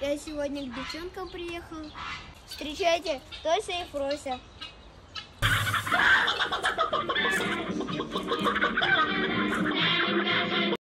Я сегодня к девчонкам приехал. Встречайте, Тося и Фрося.